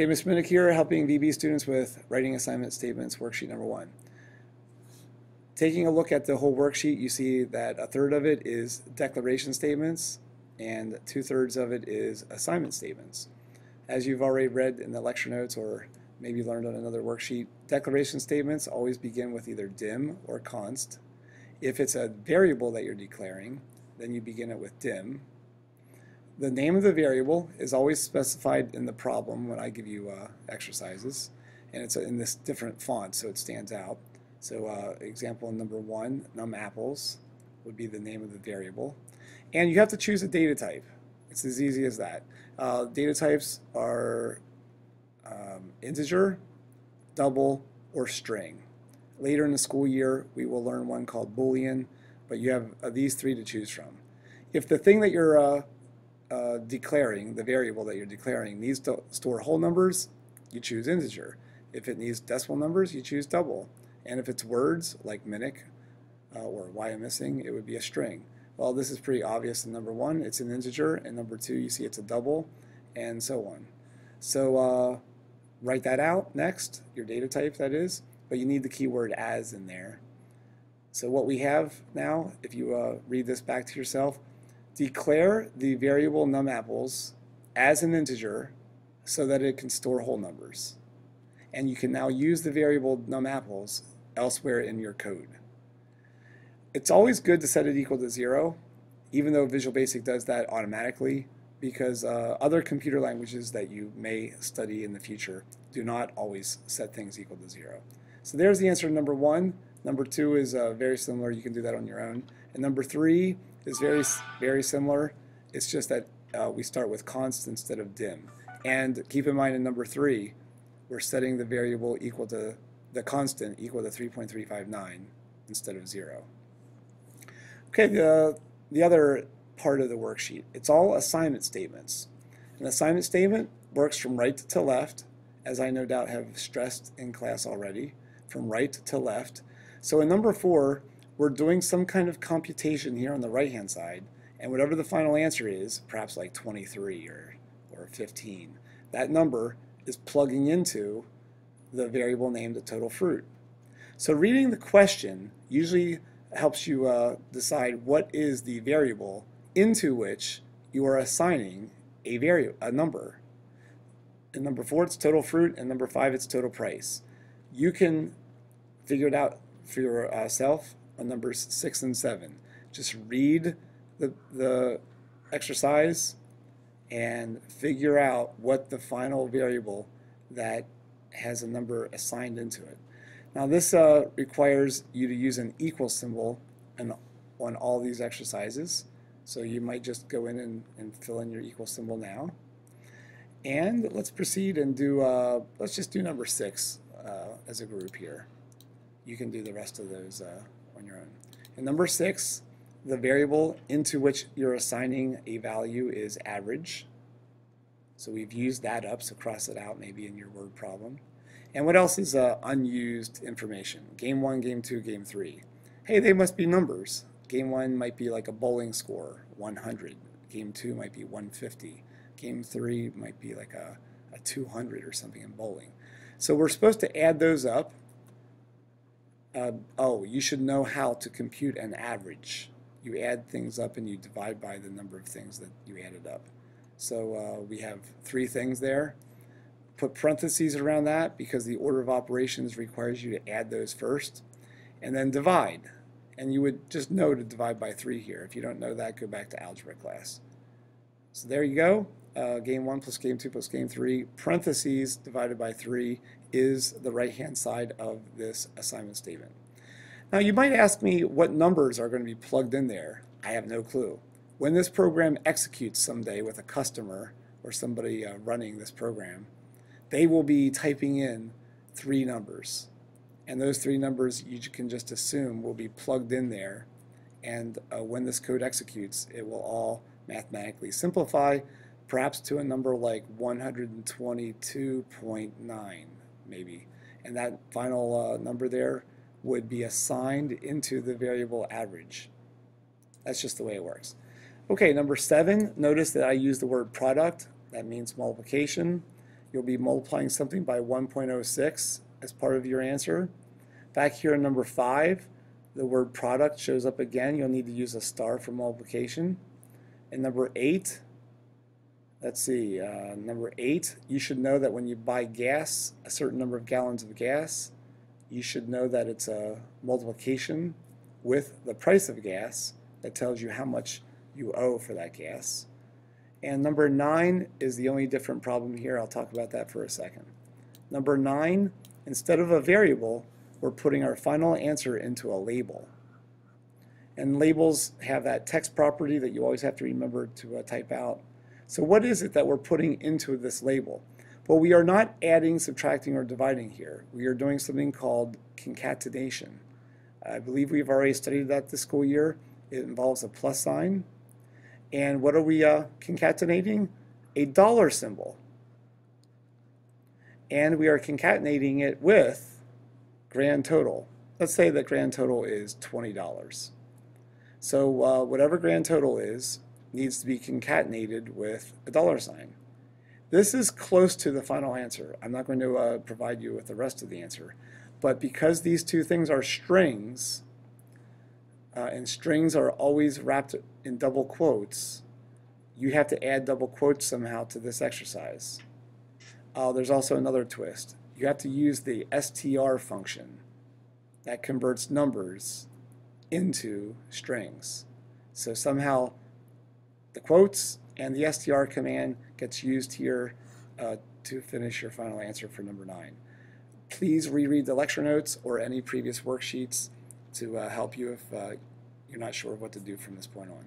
Okay, Ms. Minich here, helping VB students with writing assignment statements, worksheet number one. Taking a look at the whole worksheet, you see that a third of it is declaration statements and two-thirds of it is assignment statements. As you've already read in the lecture notes or maybe learned on another worksheet, declaration statements always begin with either dim or const. If it's a variable that you're declaring, then you begin it with dim. The name of the variable is always specified in the problem when I give you uh, exercises, and it's in this different font so it stands out. So uh, example number one, num apples would be the name of the variable. And you have to choose a data type. It's as easy as that. Uh, data types are um, integer, double, or string. Later in the school year, we will learn one called Boolean, but you have uh, these three to choose from. If the thing that you're uh, declaring, the variable that you're declaring, needs to store whole numbers, you choose integer. If it needs decimal numbers, you choose double. And if it's words, like Minich uh, or why I'm missing, it would be a string. Well, this is pretty obvious in number one, it's an integer, and number two, you see it's a double, and so on. So uh, write that out next, your data type that is, but you need the keyword as in there. So what we have now, if you uh, read this back to yourself, declare the variable numapples as an integer so that it can store whole numbers. And you can now use the variable numapples elsewhere in your code. It's always good to set it equal to zero, even though Visual Basic does that automatically, because uh, other computer languages that you may study in the future do not always set things equal to zero. So there's the answer to number one. Number two is uh, very similar. You can do that on your own. And number three is very, very similar. It's just that uh, we start with const instead of dim. And keep in mind in number three, we're setting the variable equal to the constant equal to 3.359 instead of zero. Okay, the, the other part of the worksheet, it's all assignment statements. An assignment statement works from right to left, as I no doubt have stressed in class already, from right to left. So in number four, we're doing some kind of computation here on the right-hand side, and whatever the final answer is, perhaps like 23 or, or 15, that number is plugging into the variable named the total fruit. So reading the question usually helps you uh, decide what is the variable into which you are assigning a variable, a number. In number four, it's total fruit, and number five, it's total price. You can figure it out for yourself on numbers six and seven. Just read the, the exercise and figure out what the final variable that has a number assigned into it. Now this uh, requires you to use an equal symbol in, on all these exercises. So you might just go in and, and fill in your equal symbol now. And let's proceed and do, uh, let's just do number six uh, as a group here. You can do the rest of those uh, on your own. And number six, the variable into which you're assigning a value is average. So we've used that up, so cross it out maybe in your word problem. And what else is uh, unused information? Game one, game two, game three. Hey, they must be numbers. Game one might be like a bowling score, 100. Game two might be 150. Game three might be like a, a 200 or something in bowling. So we're supposed to add those up. Uh, oh, you should know how to compute an average. You add things up and you divide by the number of things that you added up. So uh, we have three things there put parentheses around that because the order of operations requires you to add those first, and then divide. And you would just know to divide by 3 here. If you don't know that, go back to algebra class. So there you go. Uh, game 1 plus game 2 plus game 3, parentheses divided by 3 is the right-hand side of this assignment statement. Now you might ask me what numbers are going to be plugged in there. I have no clue. When this program executes someday with a customer or somebody uh, running this program, they will be typing in three numbers. And those three numbers you can just assume will be plugged in there. And uh, when this code executes, it will all mathematically simplify, perhaps to a number like 122.9, maybe. And that final uh, number there would be assigned into the variable average. That's just the way it works. Okay, number seven, notice that I use the word product. That means multiplication. you'll be multiplying something by 1.06 as part of your answer. Back here in number 5, the word product shows up again. You'll need to use a star for multiplication. And number 8, let's see, uh, number 8, you should know that when you buy gas, a certain number of gallons of gas, you should know that it's a multiplication with the price of gas that tells you how much you owe for that gas. And number nine is the only different problem here. I'll talk about that for a second. Number nine, instead of a variable, we're putting our final answer into a label. And labels have that text property that you always have to remember to uh, type out. So what is it that we're putting into this label? Well, we are not adding, subtracting, or dividing here. We are doing something called concatenation. I believe we've already studied that this school year. It involves a plus sign. And what are we uh, concatenating? A dollar symbol. And we are concatenating it with grand total. Let's say that grand total is $20. So uh, whatever grand total is needs to be concatenated with a dollar sign. This is close to the final answer. I'm not going to uh, provide you with the rest of the answer. But because these two things are strings, uh, and strings are always wrapped in double quotes, you have to add double quotes somehow to this exercise. Uh, there's also another twist. You have to use the str function that converts numbers into strings. So somehow the quotes and the str command gets used here uh, to finish your final answer for number nine. Please reread the lecture notes or any previous worksheets to uh, help you if uh, you're not sure what to do from this point on.